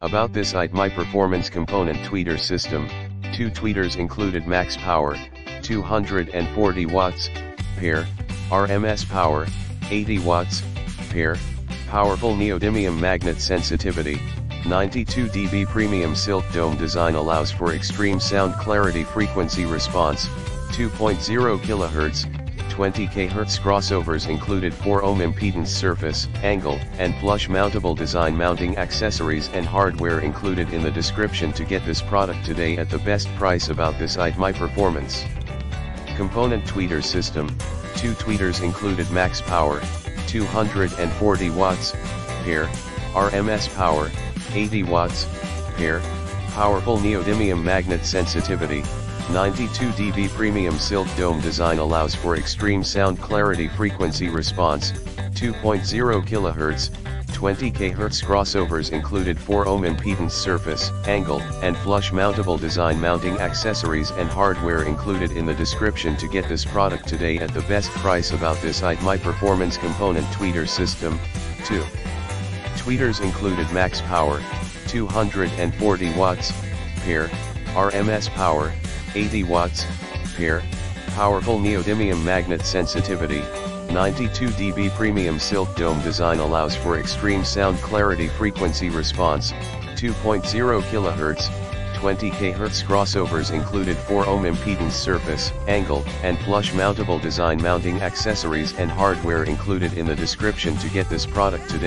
About this ITMI performance component tweeter system, two tweeters included max power, 240 watts, pair, RMS power, 80 watts, pair, powerful neodymium magnet sensitivity, 92 dB premium silk dome design allows for extreme sound clarity frequency response, 2.0 kHz, 20 kHz crossovers included 4 ohm impedance surface, angle, and flush mountable design mounting accessories and hardware included in the description to get this product today at the best price about this ITMI performance. Component tweeter system, two tweeters included max power, 240 watts, pair, RMS power, 80 watts, pair, powerful neodymium magnet sensitivity, 92 dB premium silk dome design allows for extreme sound clarity frequency response, 2.0 kHz, 20 kHz crossovers included 4 ohm impedance surface, angle, and flush mountable design mounting accessories and hardware included in the description to get this product today at the best price about this ITMI performance component tweeter system, 2. Tweeters included max power, 240 watts, pair, RMS power, 80 watts, pair, powerful neodymium magnet sensitivity, 92 dB premium silk dome design allows for extreme sound clarity frequency response, 2.0 kHz, 20 kHz crossovers included 4 ohm impedance surface, angle, and flush mountable design mounting accessories and hardware included in the description to get this product today.